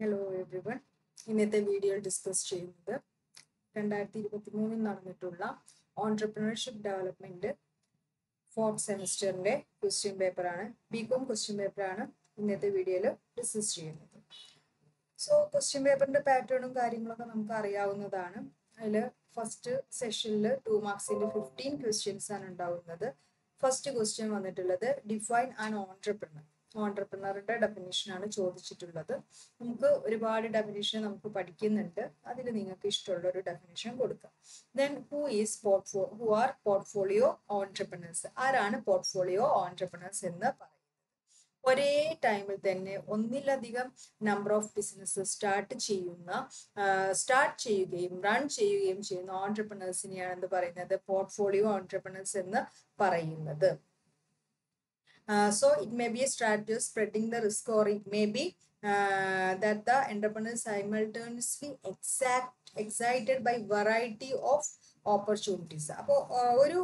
Hello every one ഇന്നത്തെ വീഡിയോയിൽ discuss ചെയ്യുന്നത് രണ്ടായിരത്തി ഇരുപത്തി മൂന്നിൽ നടന്നിട്ടുള്ള ഓൺടർപ്രണർഷിപ്പ് ഡെവലപ്മെന്റ് ഫോർത്ത് സെമിസ്റ്ററിന്റെ ക്വസ്റ്റ്യൻ പേപ്പറാണ് ബി കോം ക്വസ്റ്റ്യൻ പേപ്പറാണ് ഇന്നത്തെ വീഡിയോയിൽ ഡിസ്കസ് ചെയ്യുന്നത്. സോ ക്വസ്റ്റ്യൻ പേപ്പറിന്റെ പാറ്റേണും കാര്യങ്ങളൊക്കെ നമുക്ക് അറിയാവുന്നതാണ്. അതിൽ ഫസ്റ്റ് സെഷനിൽ ടു മാർക്സിന്റെ ഫിഫ്റ്റീൻ ക്വസ്റ്റ്യൻസ് ആണ് ഉണ്ടാവുന്നത്. ഫസ്റ്റ് ക്വസ്റ്റ്യൻ വന്നിട്ടുള്ളത് ഡിഫൈൻ ആൻ ഓൺടർപ്രണർ ഓൺടർപ്രണറുടെ ഡെഫിനേഷൻ ആണ് ചോദിച്ചിട്ടുള്ളത്. നമുക്ക് ഒരുപാട് ഡെഫിനേഷൻ നമുക്ക് പഠിക്കുന്നുണ്ട്. അതിൽ നിങ്ങൾക്ക് ഇഷ്ടമുള്ള ഒരു ഡെഫിനേഷൻ കൊടുക്കാം. Then who is portfolio who are portfolio entrepreneurs ആരാണ് പോർട്ട്ഫോളിയോ ഓൺടർപ്രണേഴ്സ് എന്ന് പറയുന്നത്? ഒരേ ടൈമിൽ തന്നെ ഒന്നിലധികം നമ്പർ ഓഫ് ബിസിനസ് സ്റ്റാർട്ട് ചെയ്യുന്ന സ്റ്റാർട്ട് ചെയ്യുകയും റൺ ചെയ്യുകയും ചെയ്യുന്ന ഓൺടർപ്രണേഴ്സിനെയാണ് എന്ത് പറയുന്നത്? പോർട്ട്ഫോളിയോ ഓൺടർപ്രണേഴ്സ് എന്ന് പറയുന്നത്. Uh, so it may be a strategy spreading the risk or it may be uh, that the entrepreneur simultaneously exact excited by variety of opportunities അപ്പോൾ ഒരു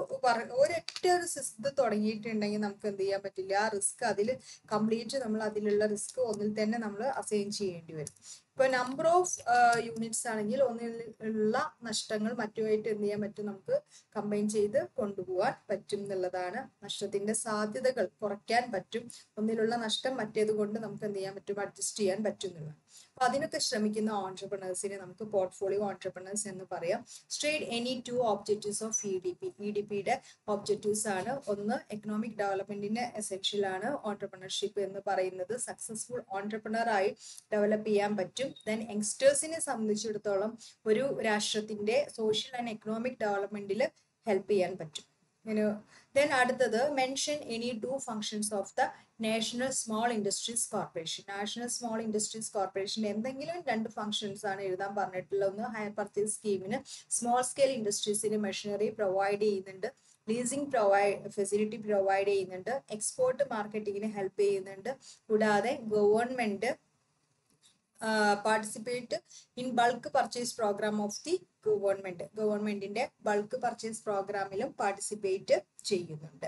ഒരൊറ്റ ഒരു ഇത് തുടങ്ങിയിട്ടുണ്ടെങ്കിൽ നമുക്ക് എന്ത് ചെയ്യാൻ പറ്റില്ല. ആ റിസ്ക് അതിൽ കംപ്ലീറ്റ് നമ്മൾ അതിലുള്ള റിസ്ക് ഒന്നിൽ തന്നെ നമ്മൾ അസൈൻ ചെയ്യേണ്ടി വരും. ഇപ്പൊ നമ്പർ ഓഫ് യൂണിറ്റ്സ് ആണെങ്കിൽ ഒന്നിലുള്ള നഷ്ടങ്ങൾ മറ്റുമായിട്ട് എന്ത് ചെയ്യാൻ പറ്റും? നമുക്ക് കമ്പൈൻ ചെയ്ത് കൊണ്ടുപോകാൻ പറ്റും എന്നുള്ളതാണ് നഷ്ടത്തിന്റെ സാധ്യതകൾ. കുറയ്ക്കാൻ പറ്റും. ഒന്നിലുള്ള നഷ്ടം മറ്റേത് കൊണ്ട് നമുക്ക് എന്ത് ചെയ്യാൻ പറ്റും? അഡ്ജസ്റ്റ് ചെയ്യാൻ പറ്റും എന്നുള്ളത്. അപ്പൊ അതിനൊക്കെ ശ്രമിക്കുന്ന ഓൺടർപ്രണേഴ്സിനെ നമുക്ക് പോർട്ട്ഫോളിയോ ഓൺടർപ്രണേഴ്സ് എന്ന് പറയാം. State any two objectives of E D P E D പിയുടെ ഓബ്ജക്റ്റീവ്സ് ആണ്. ഒന്ന് എക്കണോമിക് ഡെവലപ്മെന്റിന്റെ എസെൻഷ്യൽ ആണ് ഓൺടർപ്രണർഷിപ്പ് എന്ന് പറയുന്നത്. സക്സസ്ഫുൾ ഓൺടർപ്രണർ ആയി ഡെവലപ്പ് ചെയ്യാൻ പറ്റും. ദെൻ യങ്സ്റ്റേഴ്സിനെ സംബന്ധിച്ചിടത്തോളം ഒരു രാഷ്ട്രത്തിന്റെ സോഷ്യൽ ആൻഡ് എക്കണോമിക് ഡെവലപ്മെന്റിൽ ഹെൽപ്പ് ചെയ്യാൻ പറ്റും. ദെൻ അടുത്തത് mention any two functions of the national small industries corporation national small industries corporation എന്തെങ്കിലും രണ്ട് ഫങ്ഷൻസ് ആണ് എഴുതാൻ പറഞ്ഞിട്ടുള്ളത്. ഒന്ന് ഹയർ പർച്ചേസ് സ്കീമിന് സ്മോൾ സ്കെയിൽ ഇൻഡസ്ട്രീസിന് മെഷീനറി പ്രൊവൈഡ് ചെയ്യുന്നുണ്ട്. ലീസിംഗ് പ്രൊവൈഡ് ഫെസിലിറ്റി പ്രൊവൈഡ് ചെയ്യുന്നുണ്ട്. എക്സ്പോർട്ട് മാർക്കറ്റിങ്ങിന് ഹെൽപ്പ് ചെയ്യുന്നുണ്ട്. കൂടാതെ government participate in bulk purchase programme of the government ഗവൺമെന്റിന്റെ ബൾക്ക് പർച്ചേസ് പ്രോഗ്രാമിലും പാർട്ടിസിപ്പേറ്റ് ചെയ്യുന്നുണ്ട്.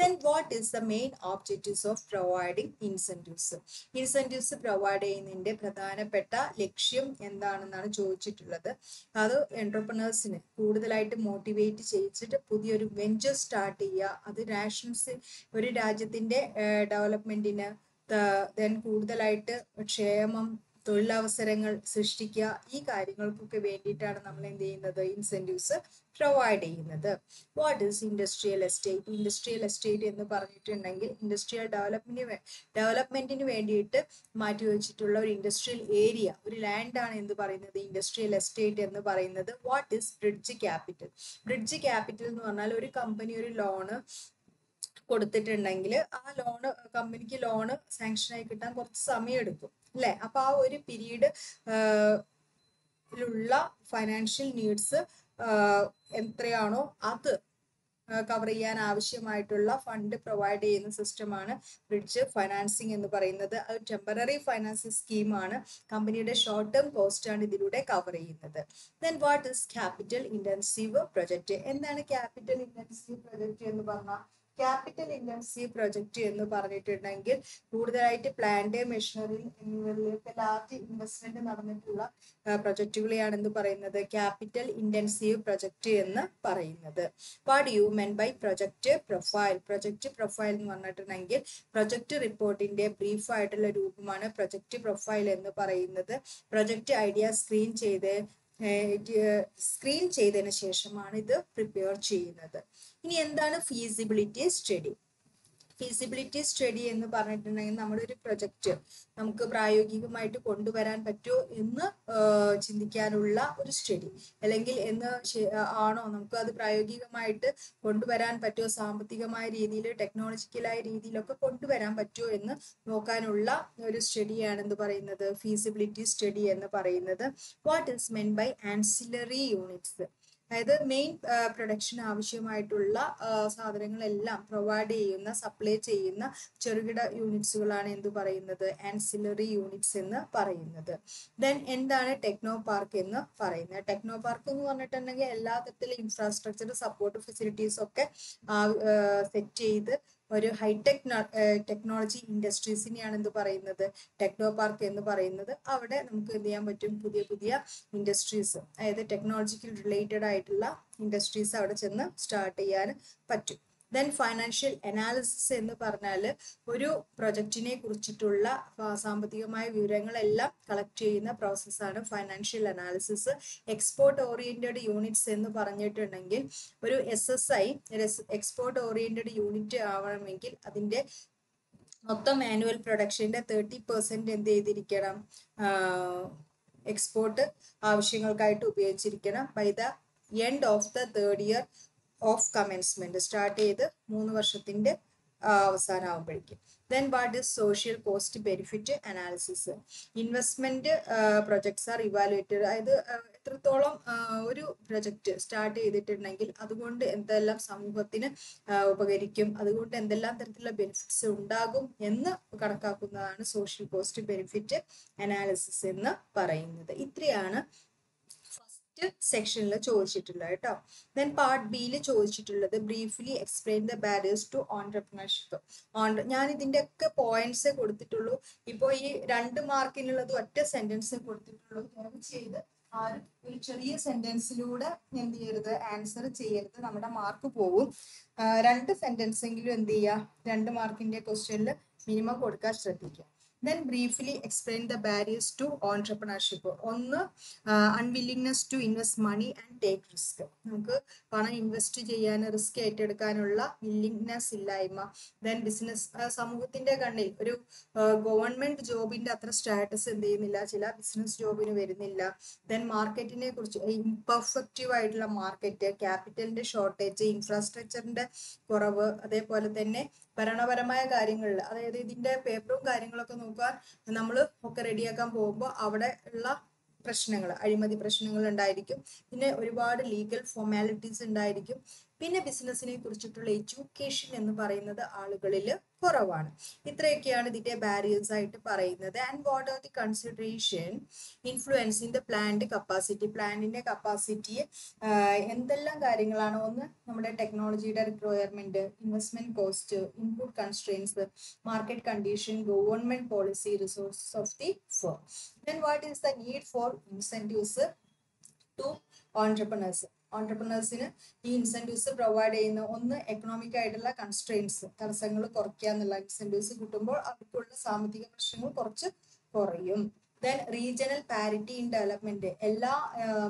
Then what is the main objectives of providing incentives incentives provide ചെയ്യുന്നതിന്റെ പ്രധാനപ്പെട്ട ലക്ഷ്യം എന്താണെന്നാണ് ചോദിച്ചിട്ടുള്ളത്. അത് എന്റർപ്രണേഴ്സിനെ കൂടുതലായിട്ട് മോട്ടിവേറ്റ് ചെയ്യിച്ചിട്ട് പുതിയൊരു വെഞ്ചർ സ്റ്റാർട്ട് ചെയ്യുക. അത് നാഷണൽസ് ഒരു രാജ്യത്തിന്റെ ഡെവലപ്മെന്റിന് ദെൻ കൂടുതലായിട്ട് ക്ഷേമം തൊഴിലവസരങ്ങൾ സൃഷ്ടിക്കുക ഈ കാര്യങ്ങൾക്കൊക്കെ വേണ്ടിയിട്ടാണ് നമ്മൾ എന്ത് ചെയ്യുന്നത്? ഇൻസെന്റീവ്സ് പ്രൊവൈഡ് ചെയ്യുന്നത്. What is industrial estate industrial estate എന്ന് പറഞ്ഞിട്ടുണ്ടെങ്കിൽ ഇൻഡസ്ട്രിയൽ ഡെവലപ്മെന്റിന് ഡെവലപ്മെന്റിന് വേണ്ടിയിട്ട് മാറ്റി വെച്ചിട്ടുള്ള ഒരു ഇൻഡസ്ട്രിയൽ ഏരിയ ഒരു ലാൻഡ് ആണ് എന്ന് പറയുന്നത്? ഇൻഡസ്ട്രിയൽ എസ്റ്റേറ്റ് എന്ന് പറയുന്നത്. What is bridge capital bridge capital എന്ന് പറഞ്ഞാൽ ഒരു കമ്പനി ഒരു ലോണ് കൊടുത്തിട്ടുണ്ടെങ്കിൽ ആ ലോണ് കമ്പനിക്ക് ലോണ് ആയി കിട്ടാൻ കുറച്ച് സമയം എടുക്കും അല്ലെ? അപ്പൊ ആ ഒരു പീരീഡ് ുള്ള ഫൈനാൻഷ്യൽ നീഡ്സ് എത്രയാണോ അത് കവർ ചെയ്യാൻ ആവശ്യമായിട്ടുള്ള ഫണ്ട് പ്രൊവൈഡ് ചെയ്യുന്ന സിസ്റ്റമാണ് ബ്രിഡ്ജ് ഫൈനാൻസിങ് എന്ന് പറയുന്നത്. അത് ടെമ്പററി ഫൈനാൻസിങ് സ്കീമാണ് കമ്പനിയുടെ ഷോർട്ട് ടേം കോസ്റ്റ് ആണ് ഇതിലൂടെ കവർ ചെയ്യുന്നത്. Then what is capital intensive project എന്താണ് ക്യാപിറ്റൽ ഇന്റൻസീവ് പ്രൊജക്ട് എന്ന് പറഞ്ഞാൽ ക്യാപിറ്റൽ ഇന്റൻസീവ് പ്രൊജക്ട് എന്ന് പറഞ്ഞിട്ടുണ്ടെങ്കിൽ കൂടുതലായിട്ട് പ്ലാന്റ് മെഷീനറി എന്നിവയിലേക്ക് ലാർജ് ഇൻവെസ്റ്റ്മെന്റ് നടന്നിട്ടുള്ള പ്രൊജക്റ്റുകളെയാണ് എന്ന് പറയുന്നത് ക്യാപിറ്റൽ ഇന്റൻസീവ് പ്രൊജക്റ്റ് എന്ന് പറയുന്നത്. What you mean by project profile project profile എന്ന് പറഞ്ഞിട്ടുണ്ടെങ്കിൽ പ്രൊജക്ട് റിപ്പോർട്ടിന്റെ ബ്രീഫ് ആയിട്ടുള്ള രൂപമാണ് പ്രൊജക്ട് പ്രൊഫൈൽ എന്ന് പറയുന്നത്. പ്രൊജക്ട് ഐഡിയ സ്ക്രീൻ ചെയ്ത് സ്ക്രീൻ ചെയ്തതിന് ശേഷമാണ് ഇത് പ്രിപ്പയർ ചെയ്യുന്നത്. ഇനി എന്താണ് ഫീസിബിലിറ്റി സ്റ്റഡി ഫീസിബിലിറ്റി സ്റ്റഡി എന്ന് പറഞ്ഞിട്ടുണ്ടെങ്കിൽ നമ്മുടെ ഒരു പ്രൊജക്റ്റ് നമുക്ക് പ്രായോഗികമായിട്ട് കൊണ്ടുവരാൻ പറ്റുമോ എന്ന് ചിന്തിക്കാനുള്ള ഒരു സ്റ്റഡി അല്ലെങ്കിൽ എന്ന് ആണോ നമുക്ക് അത് പ്രായോഗികമായിട്ട് കൊണ്ടുവരാൻ പറ്റുമോ സാമ്പത്തികമായ രീതിയിൽ ടെക്നോളജിക്കലായ രീതിയിലൊക്കെ കൊണ്ടുവരാൻ പറ്റുമോ എന്ന് നോക്കാനുള്ള ഒരു സ്റ്റഡിയാണ് എന്ന് പറയുന്നത്. ഫീസിബിലിറ്റി സ്റ്റഡി എന്ന് പറയുന്നത്. What is mean by ancillary units അതായത് മെയിൻ പ്രൊഡക്ഷൻ ആവശ്യമായിട്ടുള്ള സാധനങ്ങളെല്ലാം പ്രൊവൈഡ് ചെയ്യുന്ന സപ്ലൈ ചെയ്യുന്ന ചെറുകിട യൂണിറ്റ്സുകളാണ് എന്ത് പറയുന്നത്? ആൻസിലറി യൂണിറ്റ്സ് എന്ന് പറയുന്നത്. ദെൻ എന്താണ് ടെക്നോ പാർക്ക് എന്ന് പറയുന്നത്? ടെക്നോ പാർക്ക് എന്ന് പറഞ്ഞിട്ടുണ്ടെങ്കിൽ എല്ലാ തരത്തിലും ഇൻഫ്രാസ്ട്രക്ചർ സപ്പോർട്ട് ഫെസിലിറ്റീസ് ഒക്കെ സെറ്റ് ചെയ്ത് ഒരു ഹൈടെക് ടെക്നോളജി ഇൻഡസ്ട്രീസിനെയാണ് എന്ത് പറയുന്നത്? ടെക്നോ പാർക്ക് എന്ന് പറയുന്നത്. അവിടെ നമുക്ക് എന്ത് ചെയ്യാൻ പറ്റും? പുതിയ പുതിയ ഇൻഡസ്ട്രീസ് അതായത് ടെക്നോളജിക്കൽ റിലേറ്റഡ് ആയിട്ടുള്ള ഇൻഡസ്ട്രീസ് അവിടെ ചെന്ന് സ്റ്റാർട്ട് ചെയ്യാൻ പറ്റും. ദെൻ ഫൈനാൻഷ്യൽ അനാലിസിസ് എന്ന് പറഞ്ഞാൽ ഒരു പ്രൊജക്റ്റിനെ കുറിച്ചിട്ടുള്ള സാമ്പത്തികമായ വിവരങ്ങളെല്ലാം കളക്ട് ചെയ്യുന്ന പ്രോസസ്സാണ് financial analysis export oriented units എന്ന് പറഞ്ഞിട്ടുണ്ടെങ്കിൽ ഒരു S S I export oriented unit ആവണമെങ്കിൽ അതിന്റെ മൊത്തം മാനുവൽ പ്രൊഡക്ഷന്റെ തേർട്ടി പെർസെന്റ് എന്ത് ചെയ്തിരിക്കണം? എക്സ്പോർട്ട് ആവശ്യങ്ങൾക്കായിട്ട് ഉപയോഗിച്ചിരിക്കണം. By the end of the third year of commencement start ചെയ്ത് മൂന്ന് വർഷത്തിന്റെ അവസാനമാകുമ്പോഴേക്കും then what is social cost benefit analysis investment projects are evaluated അതായത് എത്രത്തോളം ഒരു പ്രൊജക്ട് സ്റ്റാർട്ട് ചെയ്തിട്ടുണ്ടെങ്കിൽ അതുകൊണ്ട് എന്തെല്ലാം സമൂഹത്തിന് ഉപകരിക്കും അതുകൊണ്ട് എന്തെല്ലാം തരത്തിലുള്ള ബെനിഫിറ്റ്സ് ഉണ്ടാകും എന്ന് കണക്കാക്കുന്നതാണ് സോഷ്യൽ കോസ്റ്റ് ബെനിഫിറ്റ് അനാലിസിസ് എന്ന് പറയുന്നത്. ഇത്രയാണ് ഫസ്റ്റ് സെക്ഷനിൽ ചോദിച്ചിട്ടുള്ളത് കേട്ടോ. ദെൻ പാർട്ട് ബിയിൽ ചോദിച്ചിട്ടുള്ളത് briefly explain the barriers to entrepreneurship on ഞാൻ ഇതിന്റെ ഒക്കെ പോയിന്റ്സ് കൊടുത്തിട്ടുള്ളൂ. ഇപ്പോൾ ഈ രണ്ട് മാർക്കിനുള്ളത് ഒറ്റ സെന്റൻസ് കൊടുത്തിട്ടുള്ളൂ. ദയവ് ചെയ്ത് ആരും ഒരു ചെറിയ സെന്റൻസിലൂടെ എന്ത് ചെയ്യരുത്? ആൻസർ ചെയ്യരുത്. നമ്മുടെ മാർക്ക് പോകും രണ്ട് സെന്റൻസെങ്കിലും എന്ത് ചെയ്യുക? രണ്ട് മാർക്കിന്റെ ക്വസ്റ്റ്യനിൽ മിനിമം കൊടുക്കാൻ ശ്രദ്ധിക്കുക. Then briefly explain the barriers to entrepreneurship ഒന്ന് unwillingness to invest money and take risk നമുക്ക് പണം ഇൻവെസ്റ്റ് ചെയ്യാൻ റിസ്ക് ഏറ്റെടുക്കാനുള്ള വില്ലിങ്നെസ് ഇല്ലായ്മ. ദെൻ ബിസിനസ് സമൂഹത്തിന്റെ കണ്ണിൽ ഒരു ഗവൺമെന്റ് ജോബിന്റെ അത്ര സ്റ്റാറ്റസ് എന്ത് ചെയ്യുന്നില്ല. ചില ബിസിനസ് ജോബിന് വരുന്നില്ല. ദെൻ മാർക്കറ്റിനെ കുറിച്ച് ഇംപെർഫെക്റ്റീവ് ആയിട്ടുള്ള മാർക്കറ്റ് ക്യാപിറ്റലിന്റെ ഷോർട്ടേജ് ഇൻഫ്രാസ്ട്രക്ചറിന്റെ കുറവ് അതേപോലെ തന്നെ ഭരണപരമായ കാര്യങ്ങളിൽ അതായത് ഇതിന്റെ പേപ്പറും കാര്യങ്ങളൊക്കെ നോക്കാൻ നമ്മൾ ഒക്കെ റെഡിയാക്കാൻ പോകുമ്പോൾ അവിടെ ഉള്ള പ്രശ്നങ്ങൾ അഴിമതി പ്രശ്നങ്ങൾ ഉണ്ടായിരിക്കും. പിന്നെ ഒരുപാട് ലീഗൽ ഫോർമാലിറ്റീസ് ഉണ്ടായിരിക്കും. പിന്നെ ബിസിനസ്സിനെ കുറിച്ചിട്ടുള്ള എഡ്യൂക്കേഷൻ എന്ന് പറയുന്നത് ആളുകളിൽ കുറവാണ്. ഇത്രയൊക്കെയാണ് ഇതിന്റെ ബാരിയേഴ്സ് ആയിട്ട് പറയുന്നത്. And what are the consideration influencing the plant capacity പ്ലാന്റിന്റെ കപ്പാസിറ്റി എന്തെല്ലാം കാര്യങ്ങളാണ്? ഒന്ന് നമ്മുടെ ടെക്നോളജിയുടെ requirement investment cost input constraints market condition government policy resources of the firm then what is the need for incentives to entrepreneurs ഓൺടർപ്രണേഴ്സിന് ഈ incentives provide ചെയ്യുന്ന ഒന്ന് economic ആയിട്ടുള്ള കൺസ്ട്രെയിൻസ് തടസ്സങ്ങൾ കുറയ്ക്കുക എന്നുള്ള ഇൻസെന്റീവ്സ് കിട്ടുമ്പോൾ അവർക്കുള്ള സാമ്പത്തിക പ്രശ്നങ്ങൾ കുറച്ച് കുറയും. Then regional parity in development എല്ലാ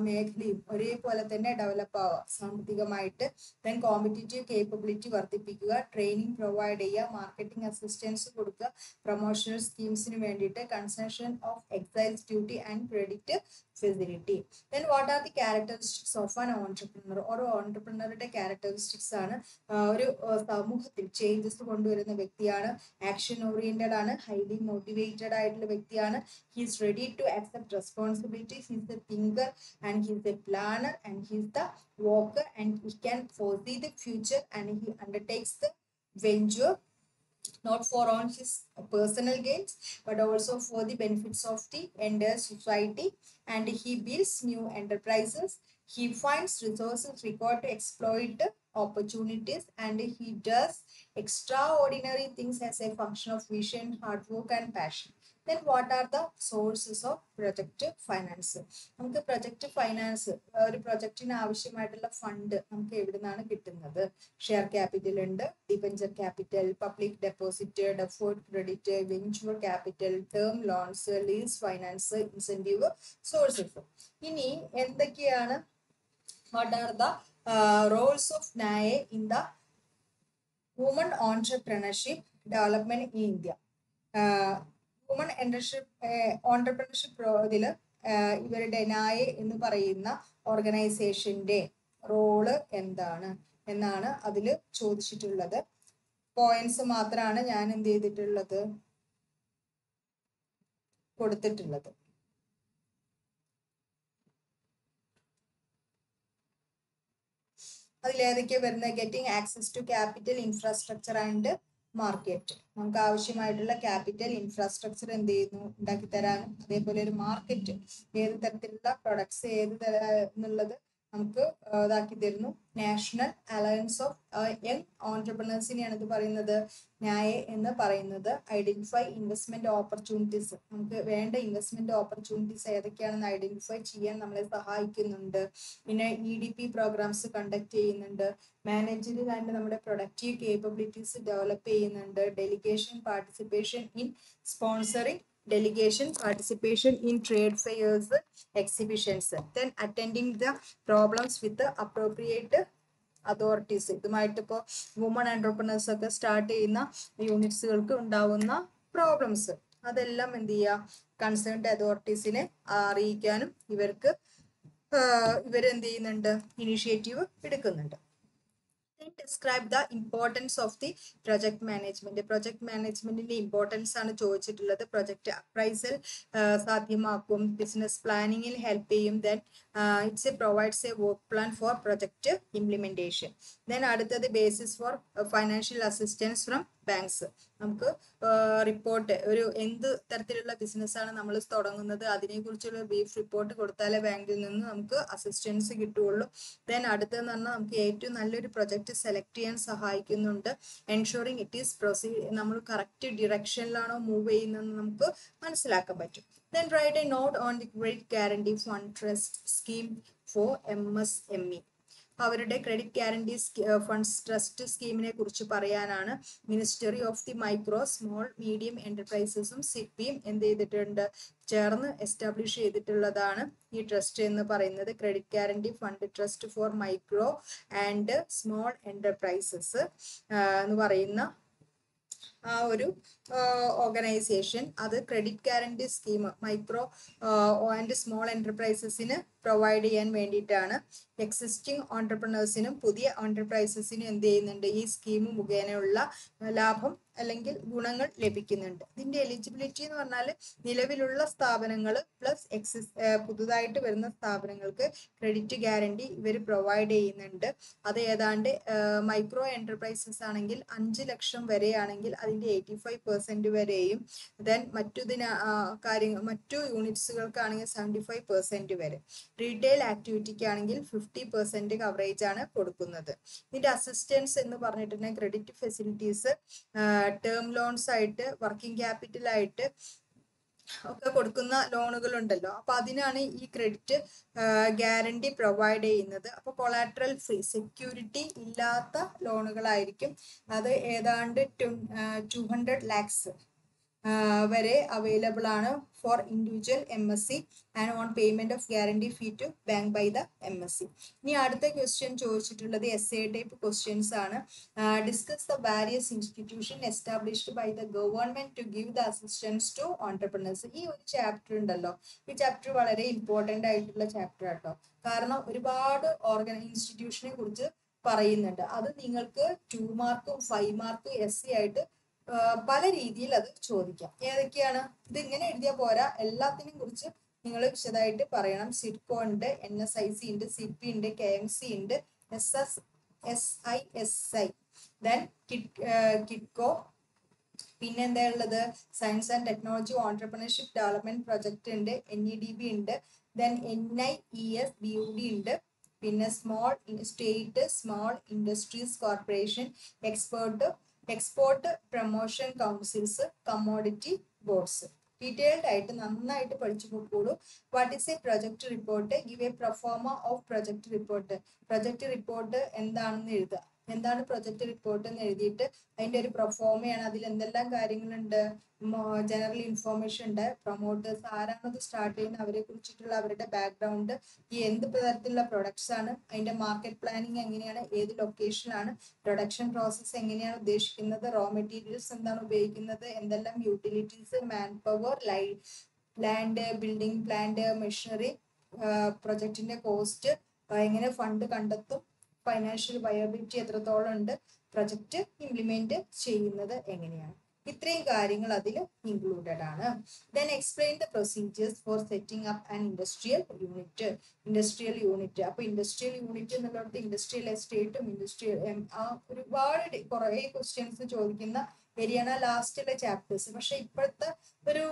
മേഖലയും ഒരേപോലെ തന്നെ ഡെവലപ്പ് ആവുക. സാമ്പത്തികമായിട്ട് ദെൻ കോമ്പറ്റേറ്റീവ് കേപ്പബിലിറ്റി വർദ്ധിപ്പിക്കുക ട്രെയിനിങ് പ്രൊവൈഡ് ചെയ്യുക മാർക്കറ്റിംഗ് അസിസ്റ്റൻസ് കൊടുക്കുക പ്രൊമോഷണൽ സ്കീംസിന് വേണ്ടിയിട്ട് concession of excise duty and credit facility then what are the characteristics of an entrepreneur ഓരോ ഓൺടർപ്രണറുടെ ക്യാരക്ടറിസ്റ്റിക്സ് ആണ് ഒരു സമൂഹത്തിൽ ചേഞ്ചസ് കൊണ്ടുവരുന്ന വ്യക്തിയാണ് ആക്ഷൻ ഓറിയന്റഡ് ആണ് ഹൈലി മോട്ടിവേറ്റഡ് ആയിട്ടുള്ള വ്യക്തിയാണ്. He's ready to accept responsibility he's a thinker and he's a planner and he's the walker and he can foresee the future and he undertakes the venture. Not for on his personal gains but also for the benefits of the entire society. And he builds new enterprises. He finds resources required to exploit opportunities. And he does extraordinary things as a function of vision hard work and passion then what are the sources of project finance? നമുക്ക് project finance ഒരു പ്രൊജക്ടിന് ആവശ്യമായിട്ടുള്ള fund നമുക്ക് എവിടെ നിന്നാണ് കിട്ടുന്നത്? Share capital ഉണ്ട് debenture capital public deposit deferred credit venture capital term loans lease finance incentive sources ഇനി എന്തൊക്കെയാണ്? What are the roles of NAYE in the woman entrepreneurship development in India woman എന്റർഷിപ്പ് entrepreneurship ah ഇവരുടെ NAYE എന്ന് പറയുന്ന ഓർഗനൈസേഷന്റെ role എന്താണ് എന്നാണ് അതിൽ ചോദിച്ചിട്ടുള്ളത്. പോയിന്റ്സ് മാത്രമാണ് ഞാൻ എന്ത് ചെയ്തിട്ടുള്ളത്? കൊടുത്തിട്ടുള്ളത്. അതിലേതൊക്കെ വരുന്നത്? Getting access to capital infrastructure and market നമുക്ക് ആവശ്യമായിട്ടുള്ള ക്യാപിറ്റൽ ഇൻഫ്രാസ്ട്രക്ചർ എന്ത് ചെയ്യുന്നു ഉണ്ടാക്കി തരാനും അതേപോലെ ഒരു മാർക്കറ്റ് ഏത് തരത്തിലുള്ള പ്രൊഡക്ട്സ് ഏത് എന്നുള്ളത് നമുക്ക് ഇതാക്കി തരുന്നു. നാഷണൽ അലയൻസ് ഓഫ് യങ് ഓൺടർപ്രണേഴ്സിനെയാണ് ഇത് പറയുന്നത്. ന്യായ എന്ന് പറയുന്നത്. ഐഡന്റിഫൈ ഇൻവെസ്റ്റ്മെന്റ് ഓപ്പർച്യൂണിറ്റീസ് നമുക്ക് വേണ്ട ഇൻവെസ്റ്റ്മെന്റ് ഓപ്പർച്യൂണിറ്റീസ് ഏതൊക്കെയാണെന്ന് ഐഡന്റിഫൈ ചെയ്യാൻ നമ്മളെ സഹായിക്കുന്നുണ്ട്. പിന്നെ E D P programmes conduct ചെയ്യുന്നുണ്ട്. മാനേജറിൽ ആൻഡ് നമ്മുടെ പ്രൊഡക്റ്റീവ് കേപ്പബിലിറ്റീസ് ഡെവലപ്പ് ചെയ്യുന്നുണ്ട്. Delegation participation in sponsoring participation in trade fairs exhibitions. Then attending the problems with the appropriate authorities ഇതുമായിട്ട് ഇപ്പോൾ വുമൺ എന്റർപ്രണേഴ്സ് ഒക്കെ സ്റ്റാർട്ട് ചെയ്യുന്ന യൂണിറ്റ്സുകൾക്ക് ഉണ്ടാവുന്ന പ്രോബ്ലംസ് അതെല്ലാം എന്ത് ചെയ്യുക കൺസേൺഡ് അതോറിറ്റീസിനെ അറിയിക്കാനും ഇവർക്ക് ഇവരെന്ത് ചെയ്യുന്നുണ്ട്? ഇനിഷ്യേറ്റീവ് എടുക്കുന്നുണ്ട്. Then describe the importance of the project management? Project മാനേജ്മെന്റിന്റെ ഇമ്പോർട്ടൻസ് ആണ് ചോദിച്ചിട്ടുള്ളത്. പ്രൊജക്ട് അപ്രൈസൽ സാധ്യമാക്കും. ബിസിനസ് പ്ലാനിങ്ങിൽ ഹെൽപ്പ് ചെയ്യും. Then it's provides a work plan for project implementation then അടുത്തത് basis for financial assistance from banks നമുക്ക് report ഒരു എന്ത് തരത്തിലുള്ള ബിസിനസ്സാണ് നമ്മൾ തുടങ്ങുന്നത് അതിനെക്കുറിച്ചുള്ള ബ്രീഫ് റിപ്പോർട്ട് കൊടുത്താലേ ബാങ്കിൽ നിന്ന് നമുക്ക് അസിസ്റ്റൻസ് കിട്ടുകയുള്ളൂ. ദെൻ അടുത്തെന്ന് പറഞ്ഞാൽ നമുക്ക് ഏറ്റവും നല്ലൊരു പ്രൊജക്ട് സെലക്ട് ചെയ്യാൻ സഹായിക്കുന്നുണ്ട്. എൻഷുറിങ് ഇറ്റ് ഈസ് പ്രൊസീഡ് നമ്മൾ കറക്റ്റ് ഡിറക്ഷനിലാണോ മൂവ് ചെയ്യുന്നതെന്ന് നമുക്ക് മനസ്സിലാക്കാൻ പറ്റും. Then write a note on the credit guarantee fund trust scheme for M S M E അവരുടെ ക്രെഡിറ്റ് ഗ്യാരണ്ടി ഫണ്ട്സ് ട്രസ്റ്റ് സ്കീമിനെ കുറിച്ച് പറയാനാണ് ministry of the micro small medium എന്റർപ്രൈസസും സിപ്പിയും എന്ത് ചെയ്തിട്ടുണ്ട്? ചേർന്ന് എസ്റ്റാബ്ലിഷ് ചെയ്തിട്ടുള്ളതാണ് ഈ ട്രസ്റ്റ് എന്ന് പറയുന്നത്. Credit guarantee fund trust for micro and small enterprises എന്ന് പറയുന്ന ആ ഒരു ഓർഗനൈസേഷൻ അത് credit guarantee scheme micro and small എന്റർപ്രൈസസിന് provide ചെയ്യാൻ വേണ്ടിയിട്ടാണ്. എക്സിസ്റ്റിംഗ് ഓണ്ടർപ്രണേഴ്സിനും പുതിയ ഓണ്ടർപ്രൈസസിനും എന്ത് ചെയ്യുന്നുണ്ട്? ഈ സ്കീം മുഖേനയുള്ള ലാഭം അല്ലെങ്കിൽ ഗുണങ്ങൾ ലഭിക്കുന്നുണ്ട്. ഇതിന്റെ എലിജിബിലിറ്റി എന്ന് പറഞ്ഞാൽ നിലവിലുള്ള സ്ഥാപനങ്ങൾ പ്ലസ് എക്സിസ് പുതുതായിട്ട് വരുന്ന സ്ഥാപനങ്ങൾക്ക് ക്രെഡിറ്റ് ഗ്യാരണ്ടി ഇവർ പ്രൊവൈഡ് ചെയ്യുന്നുണ്ട്. അത് ഏതാണ്ട് മൈക്രോ എന്റർപ്രൈസസ് ആണെങ്കിൽ അഞ്ച് ലക്ഷം വരെയാണെങ്കിൽ അതിന്റെ എയ്റ്റി ഫൈവ് പെർസെന്റ് വരെയും ദെൻ മറ്റു ദിന കാര്യങ്ങൾ മറ്റു യൂണിറ്റ്സുകൾക്കാണെങ്കിൽ സെവന്റി ഫൈവ് പെർസെന്റ് വരെ റീറ്റെയിൽ ആക്ടിവിറ്റിക്കാണെങ്കിൽ ഫിഫ്റ്റി പെർസെന്റ് കവറേജ് ആണ് കൊടുക്കുന്നത്. ഇതിന്റെ അസിസ്റ്റൻസ് എന്ന് പറഞ്ഞിട്ടുണ്ടെങ്കിൽ ക്രെഡിറ്റ് ഫെസിലിറ്റീസ് ടേം ലോൺസ് ആയിട്ട് വർക്കിംഗ് ക്യാപിറ്റൽ ആയിട്ട് ഒക്കെ കൊടുക്കുന്ന ലോണുകൾ ഉണ്ടല്ലോ അപ്പൊ അതിനാണ് ഈ ക്രെഡിറ്റ് ഗ്യാരണ്ടി പ്രൊവൈഡ് ചെയ്യുന്നത്. അപ്പൊ കൊളാട്രൽ ഫ്രീ സെക്യൂരിറ്റി ഇല്ലാത്ത ലോണുകളായിരിക്കും. അത് ഏതാണ്ട് ടു ഹൺഡ്രഡ് ലാക്സ് വരെ അവൈലബിൾ ആണ് for individual M S C and on payment of guarantee fee to bank by the M S C ഇനി അടുത്ത ക്വസ്റ്റ്യൻ ചോദിച്ചിട്ടുള്ളത് എസ് എ ടൈപ്പ് ക്വസ്റ്റ്യൻസ് ആണ്. Discuss the various institution established by the government to give the assistance to entrepreneurs ഈ ഒരു chapter ഉണ്ടല്ലോ. ഈ chapter വളരെ important ആയിട്ടുള്ള ചാപ്റ്റർ ആട്ടോ. കാരണം ഒരുപാട് ഓർഗന ഇൻസ്റ്റിറ്റ്യൂഷനെ കുറിച്ച് പറയുന്നുണ്ട്. അത് നിങ്ങൾക്ക് ടു മാർക്കും ഫൈവ് മാർക്കും എസ് സി ആയിട്ട് പല രീതിയിൽ അത് ചോദിക്കാം. ഏതൊക്കെയാണ്? ഇത് ഇങ്ങനെ എഴുതിയാൽ പോരാ. എല്ലാത്തിനെയും കുറിച്ച് നിങ്ങൾ വിശദമായിട്ട് പറയണം. സിഡ്കോ ഉണ്ട് എൻ എസ് ഐ സി ഉണ്ട് സി പി ഉണ്ട് കെ എം സി ഉണ്ട് S S S I S I. Then KIDCO പിന്നെ എന്താ ഉള്ളത്? Science and technology entrepreneurship development project ഉണ്ട് എൻ ഇ ഡി ബി ഉണ്ട്. Then N I E S B U D ഉണ്ട്. പിന്നെ small state small industries corporation expert export promotion councils commodity boards detailed ആയിട്ട് നന്നായിട്ട് പഠിച്ചു പോയിക്കോളൂ what is a project report give a proforma of project report project report എന്താണെന്ന് എഴുതുക. എന്താണ് project report എന്ന് എഴുതിയിട്ട് അതിന്റെ ഒരു പ്രൊഫോമയാണ് അതിൽ എന്തെല്ലാം കാര്യങ്ങളുണ്ട്? ജനറൽ ഇൻഫോർമേഷൻ ഉണ്ട്. പ്രൊമോട്ടേഴ്സ് ആരാണ് അത് സ്റ്റാർട്ട് ചെയ്യുന്നത് അവരെ കുറിച്ചിട്ടുള്ള അവരുടെ ബാക്ക്ഗ്രൗണ്ട് ഈ എന്ത് തരത്തിലുള്ള പ്രൊഡക്ട്സ് ആണ്? അതിന്റെ മാർക്കറ്റ് പ്ലാനിങ് എങ്ങനെയാണ്? ഏത് ലൊക്കേഷനാണ് പ്രൊഡക്ഷൻ പ്രോസസ്സ് എങ്ങനെയാണ് ഉദ്ദേശിക്കുന്നത്? റോ മെറ്റീരിയൽസ് എന്താണ് ഉപയോഗിക്കുന്നത്? എന്തെല്ലാം യൂട്ടിലിറ്റീസ് മാൻ പവർ ലൈ ലാൻഡ് ബിൽഡിംഗ് പ്ലാന്റ് മെഷീനറി പ്രൊജക്ടിന്റെ കോസ്റ്റ് എങ്ങനെ ഫണ്ട് കണ്ടെത്തും? ഫൈനാൻഷ്യൽ വയബിലിറ്റി എത്രത്തോളം ഉണ്ട് പ്രൊജക്റ്റ് ഇംപ്ലിമെന്റ് ചെയ്യുന്നത് എങ്ങനെയാണ്. ഇത്രയും കാര്യങ്ങൾ അതിൽ ഇൻക്ലൂഡഡ് ആണ്. Then explain the procedures for setting up and industrial unit industrial unit അപ്പൊ ഇൻഡസ്ട്രിയൽ യൂണിറ്റ് എന്നുള്ളത് ഇൻഡസ്ട്രിയൽ എസ്റ്റേറ്റും ഇൻഡസ്ട്രിയൽ ആ ഒരുപാട് കുറേ ക്വസ്റ്റ്യൻസ് ചോദിക്കുന്ന ഏരിയാണ് ലാസ്റ്റിലെ ചാപ്റ്റേഴ്സ് പക്ഷെ ഇപ്പോഴത്തെ ഒരു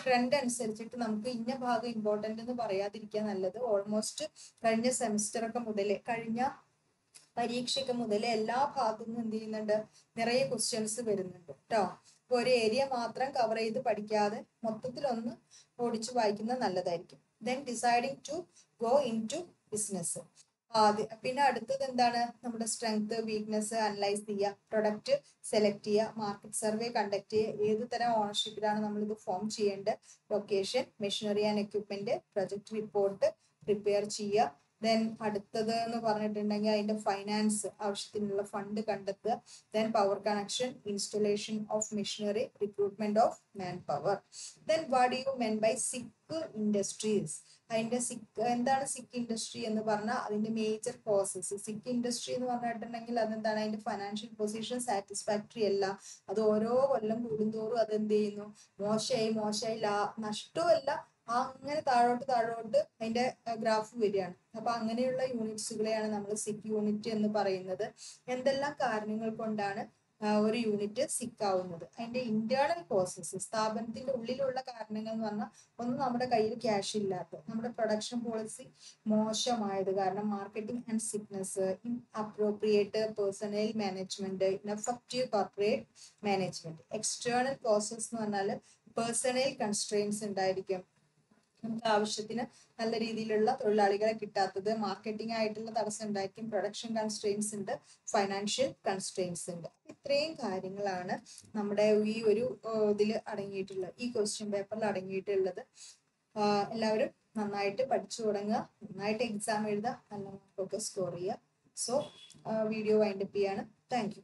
ട്രെൻഡ് അനുസരിച്ചിട്ട് നമുക്ക് ഇന്ന ഭാഗം ഇമ്പോർട്ടന്റ് എന്ന് പറയാതിരിക്കാൻ നല്ലത്. ഓൾമോസ്റ്റ് കഴിഞ്ഞ സെമിസ്റ്റർ ഒക്കെ മുതൽ കഴിഞ്ഞ പരീക്ഷയ്ക്ക് മുതൽ എല്ലാ ഭാഗത്തും എന്ത് ചെയ്യുന്നുണ്ട്? നിറയെ ക്വസ്റ്റ്യൻസ് വരുന്നുണ്ട് കേട്ടോ അപ്പൊ ഒരു ഏരിയ മാത്രം കവർ ചെയ്ത് പഠിക്കാതെ മൊത്തത്തിൽ ഒന്ന് ഓടിച്ചു വായിക്കുന്നത് നല്ലതായിരിക്കും. Then deciding to go into business പിന്നെ അടുത്തത് എന്താണ്? നമ്മുടെ സ്ട്രെങ്ത് വീക്ക്നെസ് അനലൈസ് ചെയ്യുക പ്രൊഡക്റ്റ് സെലക്ട് ചെയ്യുക മാർക്കറ്റ് സർവേ കണ്ടക്ട് ചെയ്യുക ഏത് തരം ഓണർഷിപ്പിലാണ് നമ്മൾ ഇത് ഫോം ചെയ്യേണ്ടത്? Location machinery and equipment project report prepare ചെയ്യുക ദെൻ അടുത്തത് എന്ന് പറഞ്ഞിട്ടുണ്ടെങ്കിൽ അതിന്റെ ഫൈനാൻസ് ആവശ്യത്തിനുള്ള ഫണ്ട് കണ്ടെത്തുക. Then power connection installation of machinery recruitment of man power then what you mean by sick industries അതിന്റെ സിക്ക് എന്താണ് സിക്ക് ഇൻഡസ്ട്രി എന്ന് പറഞ്ഞാൽ അതിന്റെ മേജർ കോസസ് സിക്ക് ഇൻഡസ്ട്രി എന്ന് പറഞ്ഞിട്ടുണ്ടെങ്കിൽ അതെന്താണ്? അതിന്റെ ഫൈനാൻഷ്യൽ പൊസിഷൻ സാറ്റിസ്ഫാക്ടറി അല്ല. അത് ഓരോ കൊല്ലം കൂടുന്തോറും അത് എന്ത് ചെയ്യുന്നു? മോശമായി മോശമായി ലാ നഷ്ടവും ആ അങ്ങനെ താഴോട്ട് താഴോട്ട് അതിന്റെ ഗ്രാഫ് വരികയാണ്. അപ്പൊ അങ്ങനെയുള്ള യൂണിറ്റ്സുകളെയാണ് നമ്മൾ സിക്ക് യൂണിറ്റ് എന്ന് പറയുന്നത്. എന്തെല്ലാം കാരണങ്ങൾ കൊണ്ടാണ് ഒരു യൂണിറ്റ് സിക്കാവുന്നത് അതിന്റെ ഇന്റേണൽ പ്രോസസ്സ് സ്ഥാപനത്തിന്റെ ഉള്ളിലുള്ള കാരണങ്ങൾ എന്ന് പറഞ്ഞാൽ ഒന്ന് നമ്മുടെ കയ്യിൽ ക്യാഷ് ഇല്ലാത്ത നമ്മുടെ പ്രൊഡക്ഷൻ പോളിസി മോശമായത് കാരണം marketing and sickness appropriate personnel management ineffective corporate management external process എന്ന് പറഞ്ഞാൽ പേഴ്സണൽ കൺസ്ട്രെയിൻസ് ഉണ്ടായിരിക്കും. നമുക്ക് ആവശ്യത്തിന് നല്ല രീതിയിലുള്ള തൊഴിലാളികളെ കിട്ടാത്തത്. മാർക്കറ്റിംഗ് ആയിട്ടുള്ള തടസ്സം ഉണ്ടായിരിക്കും. പ്രൊഡക്ഷൻ കൺസ്ട്രെയിൻസ് ഉണ്ട്. ഫൈനാൻഷ്യൽ കൺസ്ട്രെയിൻസ് ഉണ്ട്. ഇത്രയും കാര്യങ്ങളാണ് നമ്മുടെ ഈ ഒരു ഇതിൽ അടങ്ങിയിട്ടുള്ളത് ഈ ക്വസ്റ്റ്യൻ പേപ്പറിൽ അടങ്ങിയിട്ടുള്ളത്. എല്ലാവരും നന്നായിട്ട് പഠിച്ചു തുടങ്ങുക. നന്നായിട്ട് എക്സാം എഴുതുക. നല്ല മാർക്കൊക്കെ സ്കോർ ചെയ്യുക. സോ വീഡിയോ വൈൻഡപ്പ് ചെയ്യാണ്. താങ്ക്